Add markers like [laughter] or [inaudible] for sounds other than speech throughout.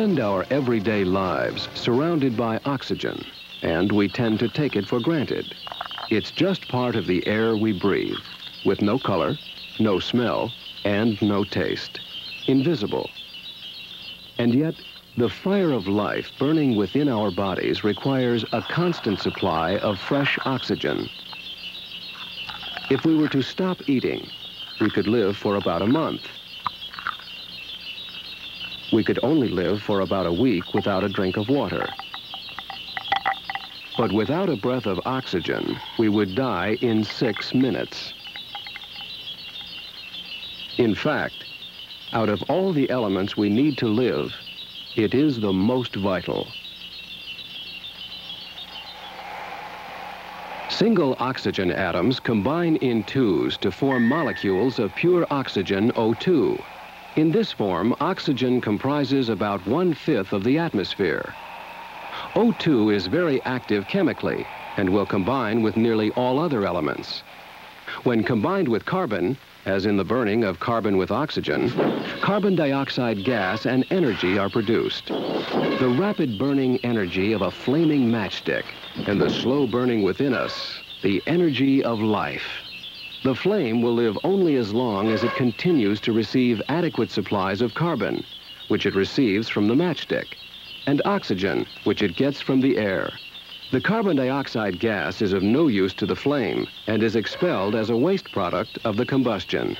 Spend our everyday lives surrounded by oxygen, and we tend to take it for granted. It's just part of the air we breathe, with no color, no smell, and no taste. Invisible. And yet, the fire of life burning within our bodies requires a constant supply of fresh oxygen. If we were to stop eating, we could live for about a month. We could only live for about a week without a drink of water. But without a breath of oxygen, we would die in six minutes. In fact, out of all the elements we need to live, it is the most vital. Single oxygen atoms combine in twos to form molecules of pure oxygen O2. In this form, oxygen comprises about one-fifth of the atmosphere. O2 is very active chemically and will combine with nearly all other elements. When combined with carbon, as in the burning of carbon with oxygen, carbon dioxide gas and energy are produced. The rapid burning energy of a flaming matchstick and the slow burning within us, the energy of life. The flame will live only as long as it continues to receive adequate supplies of carbon, which it receives from the matchstick, and oxygen, which it gets from the air. The carbon dioxide gas is of no use to the flame and is expelled as a waste product of the combustion.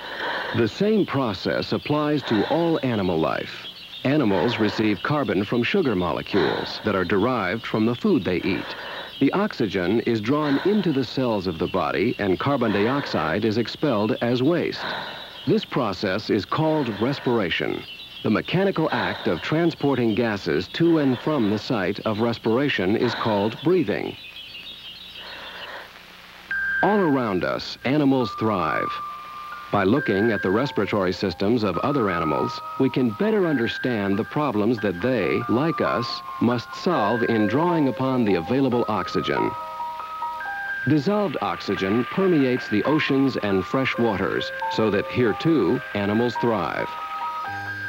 The same process applies to all animal life. Animals receive carbon from sugar molecules that are derived from the food they eat. The oxygen is drawn into the cells of the body and carbon dioxide is expelled as waste. This process is called respiration, the mechanical act of transporting gases to and from the site of respiration is called breathing. All around us, animals thrive. By looking at the respiratory systems of other animals, we can better understand the problems that they, like us, must solve in drawing upon the available oxygen. Dissolved oxygen permeates the oceans and fresh waters so that here too, animals thrive.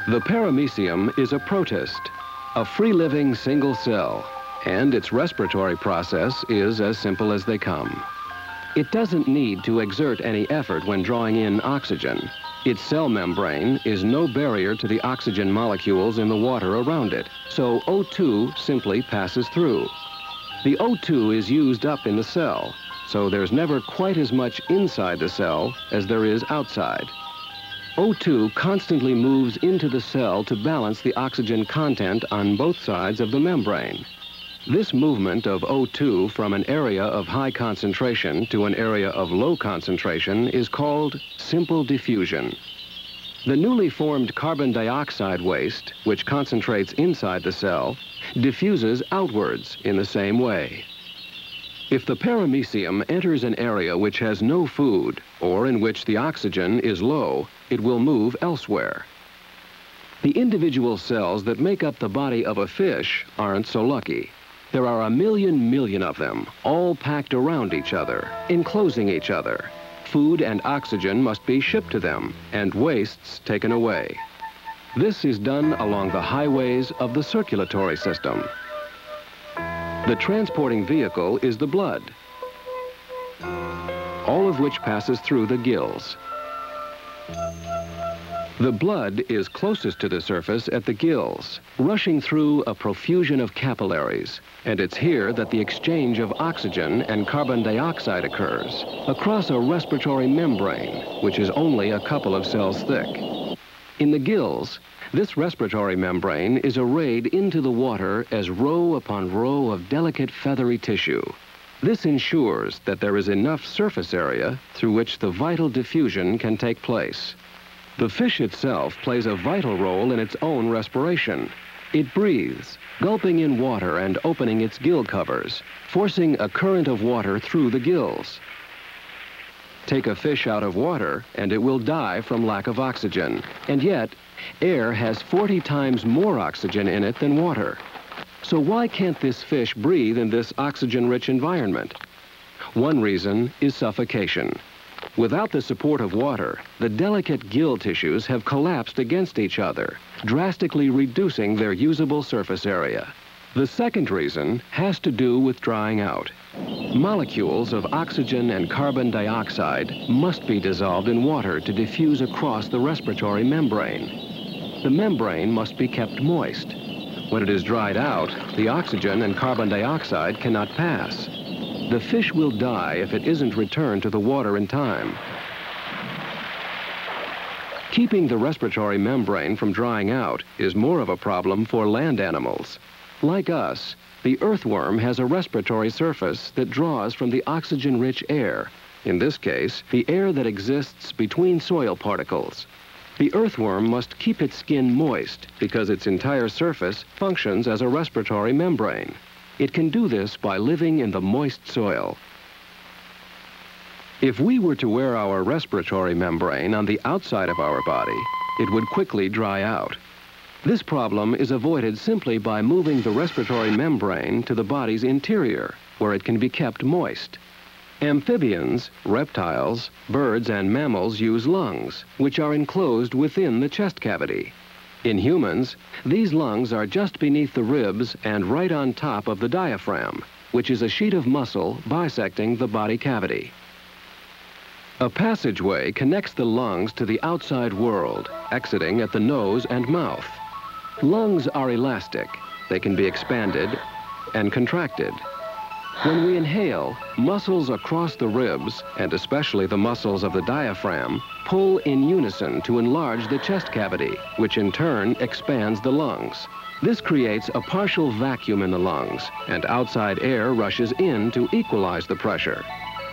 The paramecium is a protist, a free-living single cell, and its respiratory process is as simple as they come. It doesn't need to exert any effort when drawing in oxygen. Its cell membrane is no barrier to the oxygen molecules in the water around it, so O2 simply passes through. The O2 is used up in the cell, so there's never quite as much inside the cell as there is outside. O2 constantly moves into the cell to balance the oxygen content on both sides of the membrane. This movement of O2 from an area of high concentration to an area of low concentration is called simple diffusion. The newly formed carbon dioxide waste, which concentrates inside the cell, diffuses outwards in the same way. If the paramecium enters an area which has no food, or in which the oxygen is low, it will move elsewhere. The individual cells that make up the body of a fish aren't so lucky. There are a million million of them, all packed around each other, enclosing each other. Food and oxygen must be shipped to them, and wastes taken away. This is done along the highways of the circulatory system. The transporting vehicle is the blood, all of which passes through the gills. The blood is closest to the surface at the gills, rushing through a profusion of capillaries, and it's here that the exchange of oxygen and carbon dioxide occurs, across a respiratory membrane, which is only a couple of cells thick. In the gills, this respiratory membrane is arrayed into the water as row upon row of delicate feathery tissue. This ensures that there is enough surface area through which the vital diffusion can take place. The fish itself plays a vital role in its own respiration. It breathes, gulping in water and opening its gill covers, forcing a current of water through the gills. Take a fish out of water and it will die from lack of oxygen. And yet, air has 40 times more oxygen in it than water. So why can't this fish breathe in this oxygen-rich environment? One reason is suffocation. Without the support of water, the delicate gill tissues have collapsed against each other, drastically reducing their usable surface area. The second reason has to do with drying out. Molecules of oxygen and carbon dioxide must be dissolved in water to diffuse across the respiratory membrane. The membrane must be kept moist. When it is dried out, the oxygen and carbon dioxide cannot pass. The fish will die if it isn't returned to the water in time. Keeping the respiratory membrane from drying out is more of a problem for land animals. Like us, the earthworm has a respiratory surface that draws from the oxygen-rich air, in this case, the air that exists between soil particles. The earthworm must keep its skin moist because its entire surface functions as a respiratory membrane. It can do this by living in the moist soil. If we were to wear our respiratory membrane on the outside of our body, it would quickly dry out. This problem is avoided simply by moving the respiratory membrane to the body's interior, where it can be kept moist. Amphibians, reptiles, birds, and mammals use lungs, which are enclosed within the chest cavity. In humans, these lungs are just beneath the ribs and right on top of the diaphragm, which is a sheet of muscle bisecting the body cavity. A passageway connects the lungs to the outside world, exiting at the nose and mouth. Lungs are elastic. They can be expanded and contracted. When we inhale, muscles across the ribs, and especially the muscles of the diaphragm, pull in unison to enlarge the chest cavity, which in turn expands the lungs. This creates a partial vacuum in the lungs, and outside air rushes in to equalize the pressure.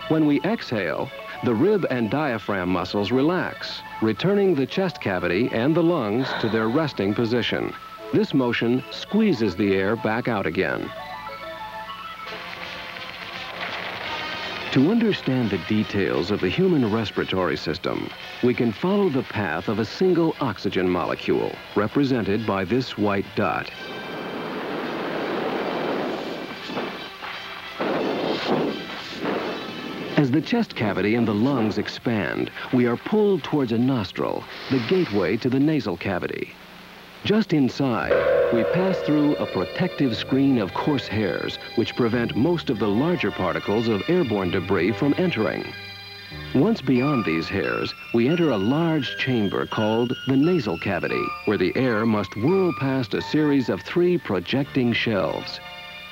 When we exhale, the rib and diaphragm muscles relax, returning the chest cavity and the lungs to their resting position. This motion squeezes the air back out again. To understand the details of the human respiratory system, we can follow the path of a single oxygen molecule, represented by this white dot. As the chest cavity and the lungs expand, we are pulled towards a nostril, the gateway to the nasal cavity. Just inside, we pass through a protective screen of coarse hairs which prevent most of the larger particles of airborne debris from entering. Once beyond these hairs, we enter a large chamber called the nasal cavity, where the air must whirl past a series of three projecting shelves.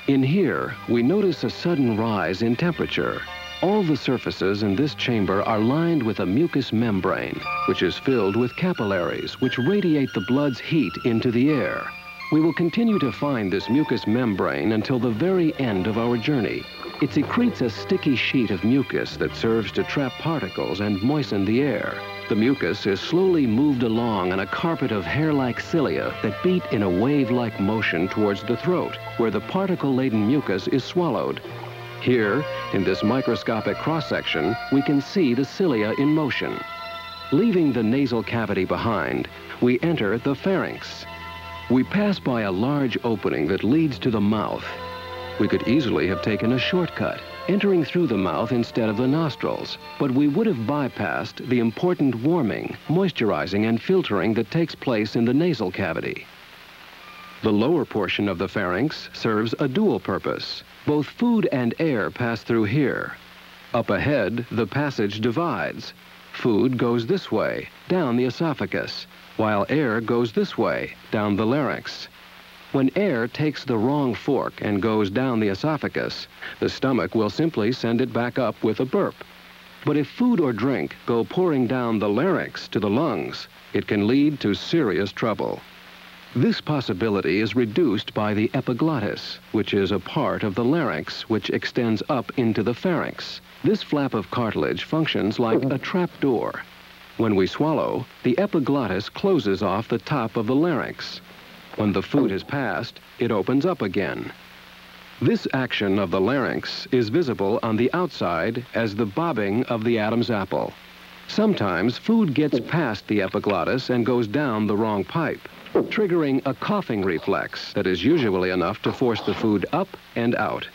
In here, we notice a sudden rise in temperature. All the surfaces in this chamber are lined with a mucous membrane, which is filled with capillaries, which radiate the blood's heat into the air. We will continue to find this mucous membrane until the very end of our journey. It secretes a sticky sheet of mucus that serves to trap particles and moisten the air. The mucus is slowly moved along on a carpet of hair-like cilia that beat in a wave-like motion towards the throat, where the particle-laden mucus is swallowed. Here, in this microscopic cross-section, we can see the cilia in motion. Leaving the nasal cavity behind, we enter the pharynx. We pass by a large opening that leads to the mouth. We could easily have taken a shortcut, entering through the mouth instead of the nostrils, but we would have bypassed the important warming, moisturizing, and filtering that takes place in the nasal cavity. The lower portion of the pharynx serves a dual purpose. Both food and air pass through here. Up ahead, the passage divides. Food goes this way, down the esophagus, while air goes this way, down the larynx. When air takes the wrong fork and goes down the esophagus, the stomach will simply send it back up with a burp. But if food or drink go pouring down the larynx to the lungs, it can lead to serious trouble. This possibility is reduced by the epiglottis, which is a part of the larynx which extends up into the pharynx. This flap of cartilage functions like a trap door. When we swallow, the epiglottis closes off the top of the larynx. When the food has passed, it opens up again. This action of the larynx is visible on the outside as the bobbing of the Adam's apple. Sometimes food gets past the epiglottis and goes down the wrong pipe triggering a coughing reflex that is usually enough to force the food up and out.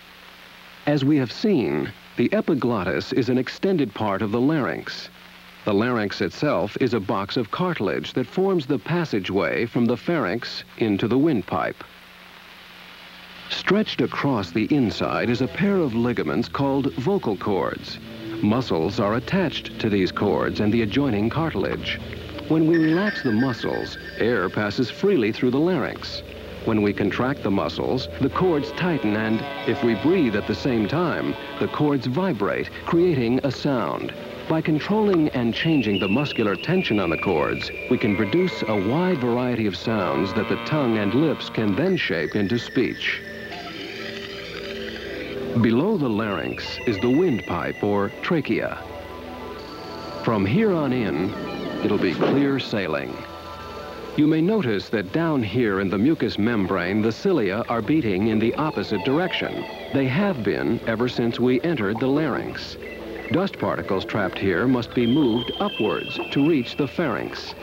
As we have seen, The epiglottis is an extended part of the larynx. The larynx itself is a box of cartilage that forms the passageway from the pharynx into the windpipe. Stretched across the inside is a pair of ligaments called vocal cords. Muscles are attached to these cords and the adjoining cartilage. When we relax the muscles, air passes freely through the larynx. When we contract the muscles, the cords tighten and, if we breathe at the same time, the cords vibrate, creating a sound. By controlling and changing the muscular tension on the cords, we can produce a wide variety of sounds that the tongue and lips can then shape into speech. Below the larynx is the windpipe or trachea. From here on in, it'll be clear sailing. You may notice that down here in the mucous membrane, the cilia are beating in the opposite direction. They have been ever since we entered the larynx. Dust particles trapped here must be moved upwards to reach the pharynx.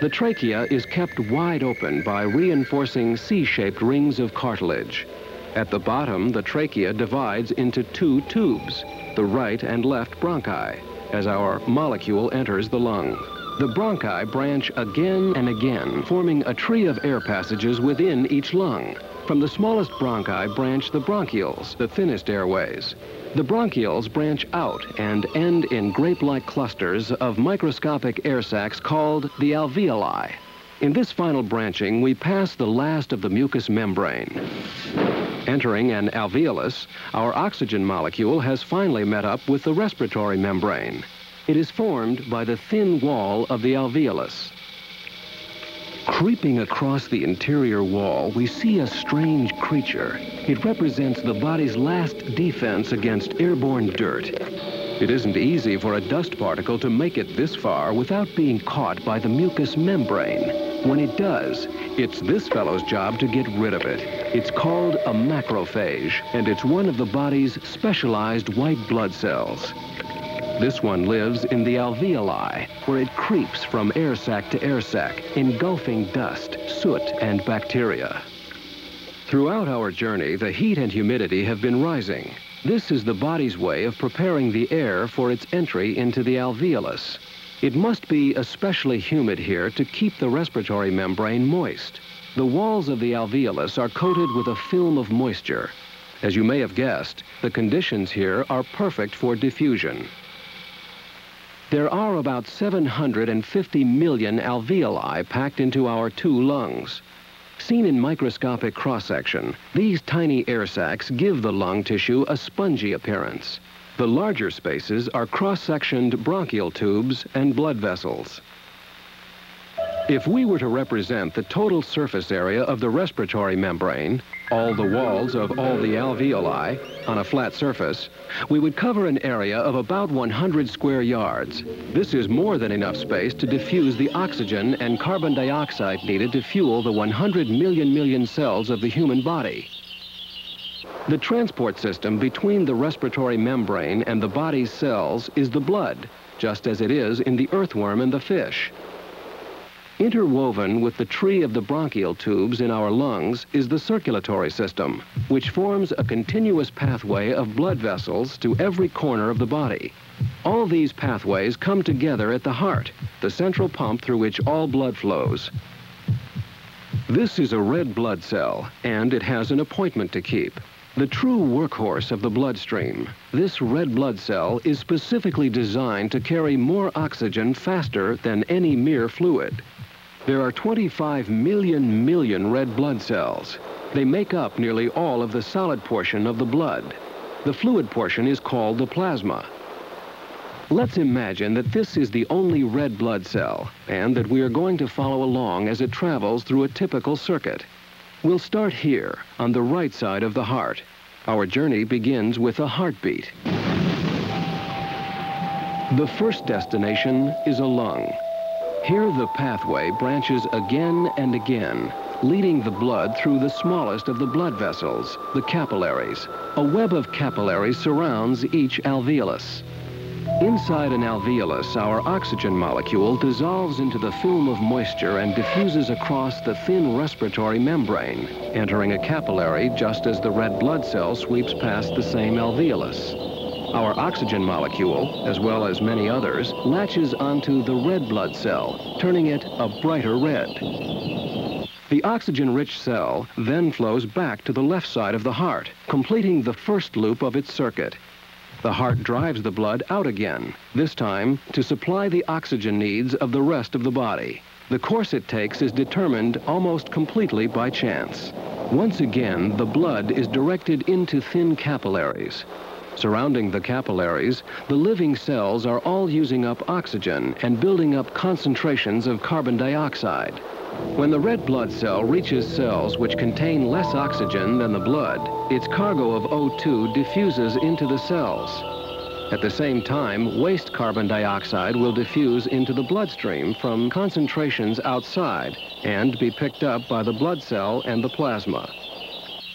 The trachea is kept wide open by reinforcing C-shaped rings of cartilage. At the bottom, the trachea divides into two tubes, the right and left bronchi, as our molecule enters the lung. The bronchi branch again and again, forming a tree of air passages within each lung. From the smallest bronchi branch the bronchioles, the thinnest airways. The bronchioles branch out and end in grape-like clusters of microscopic air sacs called the alveoli. In this final branching, we pass the last of the mucous membrane. Entering an alveolus, our oxygen molecule has finally met up with the respiratory membrane. It is formed by the thin wall of the alveolus. Creeping across the interior wall, we see a strange creature. It represents the body's last defense against airborne dirt. It isn't easy for a dust particle to make it this far without being caught by the mucous membrane. When it does, it's this fellow's job to get rid of it. It's called a macrophage, and it's one of the body's specialized white blood cells. This one lives in the alveoli, where it creeps from air sac to air sac, engulfing dust, soot, and bacteria. Throughout our journey, the heat and humidity have been rising. This is the body's way of preparing the air for its entry into the alveolus. It must be especially humid here to keep the respiratory membrane moist. The walls of the alveolus are coated with a film of moisture. As you may have guessed, the conditions here are perfect for diffusion. There are about 750 million alveoli packed into our two lungs. Seen in microscopic cross-section, these tiny air sacs give the lung tissue a spongy appearance. The larger spaces are cross-sectioned bronchial tubes and blood vessels. If we were to represent the total surface area of the respiratory membrane, all the walls of all the alveoli, on a flat surface, we would cover an area of about 100 square yards. This is more than enough space to diffuse the oxygen and carbon dioxide needed to fuel the 100 million million cells of the human body. The transport system between the respiratory membrane and the body's cells is the blood, just as it is in the earthworm and the fish. Interwoven with the tree of the bronchial tubes in our lungs is the circulatory system, which forms a continuous pathway of blood vessels to every corner of the body. All these pathways come together at the heart, the central pump through which all blood flows. This is a red blood cell, and it has an appointment to keep. The true workhorse of the bloodstream, this red blood cell is specifically designed to carry more oxygen faster than any mere fluid. There are 25 million million red blood cells. They make up nearly all of the solid portion of the blood. The fluid portion is called the plasma. Let's imagine that this is the only red blood cell and that we are going to follow along as it travels through a typical circuit. We'll start here, on the right side of the heart. Our journey begins with a heartbeat. The first destination is a lung. Here the pathway branches again and again, leading the blood through the smallest of the blood vessels, the capillaries. A web of capillaries surrounds each alveolus. Inside an alveolus, our oxygen molecule dissolves into the film of moisture and diffuses across the thin respiratory membrane, entering a capillary just as the red blood cell sweeps past the same alveolus. Our oxygen molecule, as well as many others, latches onto the red blood cell, turning it a brighter red. The oxygen-rich cell then flows back to the left side of the heart, completing the first loop of its circuit. The heart drives the blood out again, this time to supply the oxygen needs of the rest of the body. The course it takes is determined almost completely by chance. Once again, the blood is directed into thin capillaries. Surrounding the capillaries, the living cells are all using up oxygen and building up concentrations of carbon dioxide. When the red blood cell reaches cells which contain less oxygen than the blood, its cargo of O2 diffuses into the cells. At the same time, waste carbon dioxide will diffuse into the bloodstream from concentrations outside and be picked up by the blood cell and the plasma.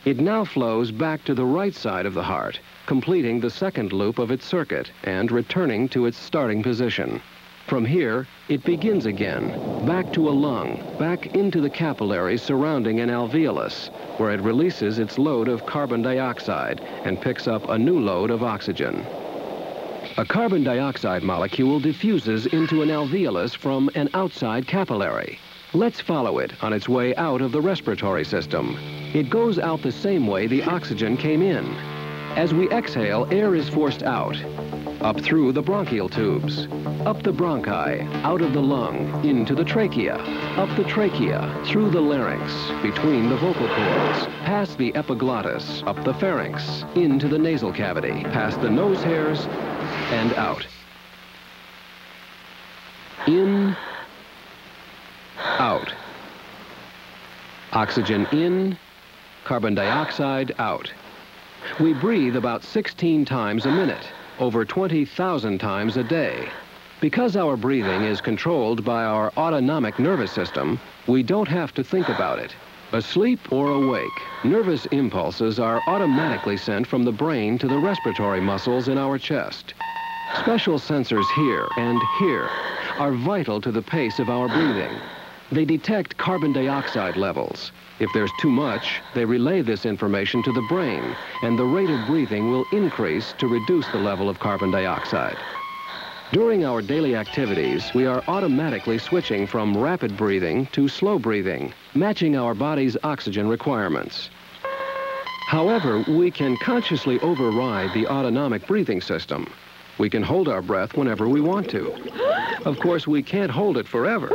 It now flows back to the right side of the heart, completing the second loop of its circuit and returning to its starting position. From here, it begins again, back to a lung, back into the capillaries surrounding an alveolus, where it releases its load of carbon dioxide and picks up a new load of oxygen. A carbon dioxide molecule diffuses into an alveolus from an outside capillary. Let's follow it on its way out of the respiratory system. It goes out the same way the oxygen came in. As we exhale, air is forced out, up through the bronchial tubes, up the bronchi, out of the lung, into the trachea, up the trachea, through the larynx, between the vocal cords, past the epiglottis, up the pharynx, into the nasal cavity, past the nose hairs, and out. In, out. Oxygen in, carbon dioxide out. We breathe about 16 times a minute over 20,000 times a day. Because our breathing is controlled by our autonomic nervous system, we don't have to think about it. Asleep or awake, nervous impulses are automatically sent from the brain to the respiratory muscles in our chest. Special sensors here and here are vital to the pace of our breathing. They detect carbon dioxide levels. If there's too much, they relay this information to the brain, and the rate of breathing will increase to reduce the level of carbon dioxide. During our daily activities, we are automatically switching from rapid breathing to slow breathing, matching our body's oxygen requirements. However, we can consciously override the autonomic breathing system. We can hold our breath whenever we want to. Of course, we can't hold it forever.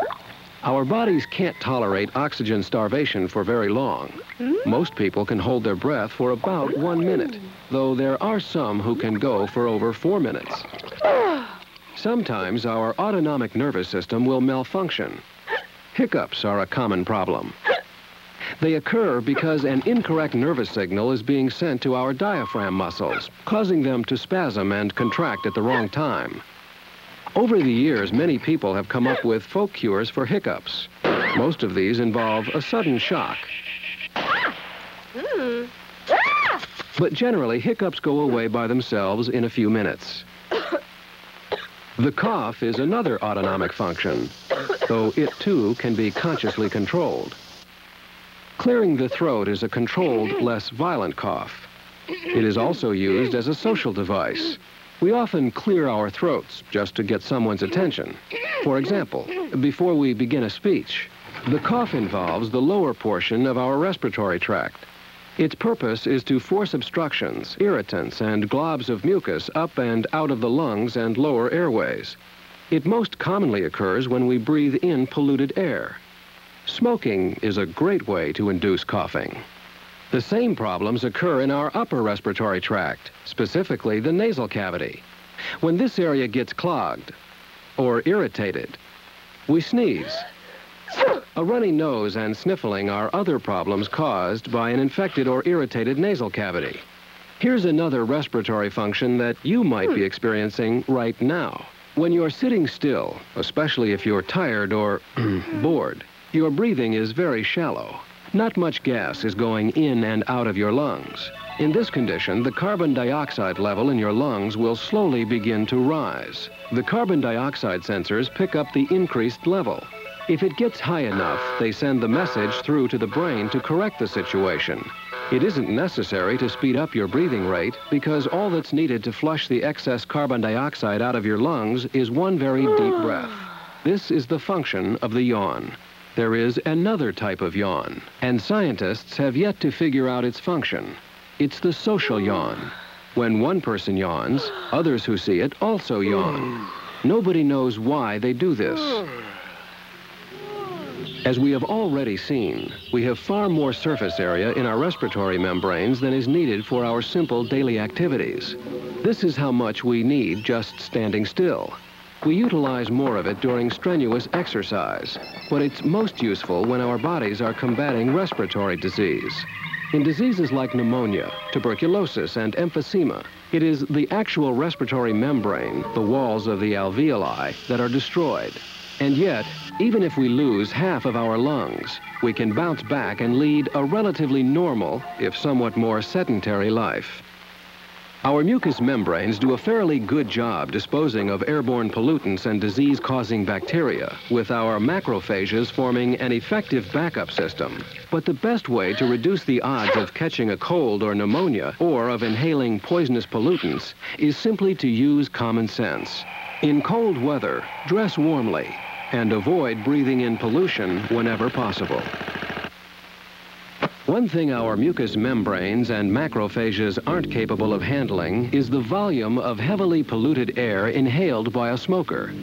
Our bodies can't tolerate oxygen starvation for very long. Hmm? Most people can hold their breath for about one minute, though there are some who can go for over four minutes. [sighs] Sometimes our autonomic nervous system will malfunction. Hiccups are a common problem. They occur because an incorrect nervous signal is being sent to our diaphragm muscles, causing them to spasm and contract at the wrong time. Over the years, many people have come up with folk cures for hiccups. Most of these involve a sudden shock. But generally, hiccups go away by themselves in a few minutes. The cough is another autonomic function, though it too can be consciously controlled. Clearing the throat is a controlled, less violent cough. It is also used as a social device. We often clear our throats just to get someone's attention. For example, before we begin a speech, the cough involves the lower portion of our respiratory tract. Its purpose is to force obstructions, irritants, and globs of mucus up and out of the lungs and lower airways. It most commonly occurs when we breathe in polluted air. Smoking is a great way to induce coughing. The same problems occur in our upper respiratory tract, specifically the nasal cavity. When this area gets clogged or irritated, we sneeze. A runny nose and sniffling are other problems caused by an infected or irritated nasal cavity. Here's another respiratory function that you might be experiencing right now. When you're sitting still, especially if you're tired or [clears throat] bored, your breathing is very shallow. Not much gas is going in and out of your lungs. In this condition, the carbon dioxide level in your lungs will slowly begin to rise. The carbon dioxide sensors pick up the increased level. If it gets high enough, they send the message through to the brain to correct the situation. It isn't necessary to speed up your breathing rate because all that's needed to flush the excess carbon dioxide out of your lungs is one very deep breath. This is the function of the yawn. There is another type of yawn, and scientists have yet to figure out its function. It's the social yawn. When one person yawns, others who see it also yawn. Nobody knows why they do this. As we have already seen, we have far more surface area in our respiratory membranes than is needed for our simple daily activities. This is how much we need just standing still. We utilize more of it during strenuous exercise, but it's most useful when our bodies are combating respiratory disease. In diseases like pneumonia, tuberculosis, and emphysema, it is the actual respiratory membrane, the walls of the alveoli, that are destroyed. And yet, even if we lose half of our lungs, we can bounce back and lead a relatively normal, if somewhat more sedentary life. Our mucous membranes do a fairly good job disposing of airborne pollutants and disease-causing bacteria, with our macrophages forming an effective backup system. But the best way to reduce the odds of catching a cold or pneumonia or of inhaling poisonous pollutants is simply to use common sense. In cold weather, dress warmly and avoid breathing in pollution whenever possible. One thing our mucous membranes and macrophages aren't capable of handling is the volume of heavily polluted air inhaled by a smoker.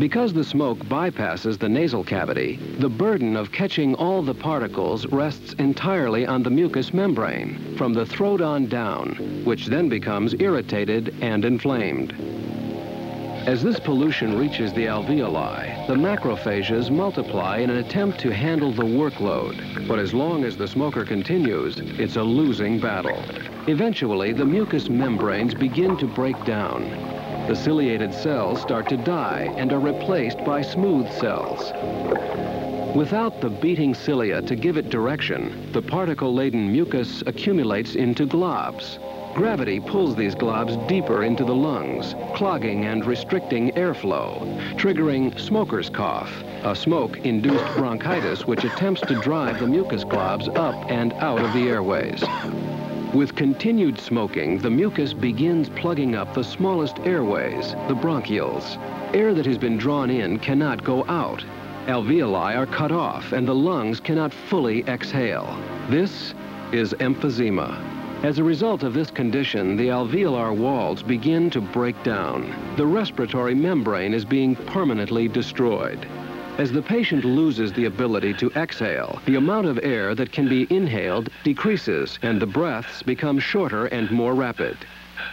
Because the smoke bypasses the nasal cavity, the burden of catching all the particles rests entirely on the mucous membrane, from the throat on down, which then becomes irritated and inflamed. As this pollution reaches the alveoli, the macrophages multiply in an attempt to handle the workload. But as long as the smoker continues, it's a losing battle. Eventually, the mucous membranes begin to break down. The ciliated cells start to die and are replaced by smooth cells. Without the beating cilia to give it direction, the particle-laden mucus accumulates into globs. Gravity pulls these globs deeper into the lungs, clogging and restricting airflow, triggering smoker's cough, a smoke-induced bronchitis which attempts to drive the mucus globs up and out of the airways. With continued smoking, the mucus begins plugging up the smallest airways, the bronchioles. Air that has been drawn in cannot go out. Alveoli are cut off and the lungs cannot fully exhale. This is emphysema. As a result of this condition, the alveolar walls begin to break down. The respiratory membrane is being permanently destroyed. As the patient loses the ability to exhale, the amount of air that can be inhaled decreases and the breaths become shorter and more rapid.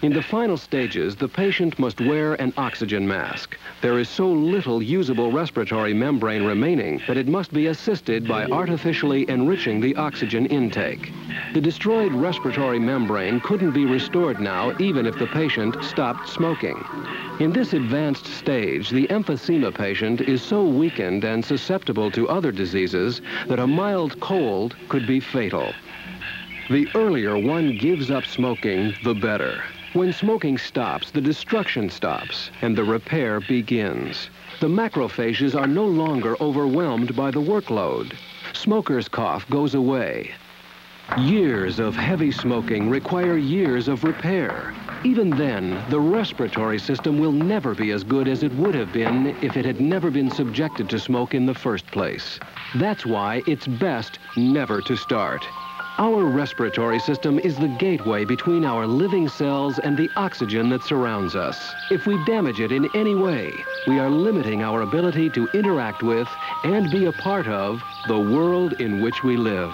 In the final stages, the patient must wear an oxygen mask. There is so little usable respiratory membrane remaining that it must be assisted by artificially enriching the oxygen intake. The destroyed respiratory membrane couldn't be restored now even if the patient stopped smoking. In this advanced stage, the emphysema patient is so weakened and susceptible to other diseases that a mild cold could be fatal. The earlier one gives up smoking, the better. When smoking stops, the destruction stops, and the repair begins. The macrophages are no longer overwhelmed by the workload. Smoker's cough goes away. Years of heavy smoking require years of repair. Even then, the respiratory system will never be as good as it would have been if it had never been subjected to smoke in the first place. That's why it's best never to start. Our respiratory system is the gateway between our living cells and the oxygen that surrounds us. If we damage it in any way, we are limiting our ability to interact with and be a part of the world in which we live.